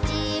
鸡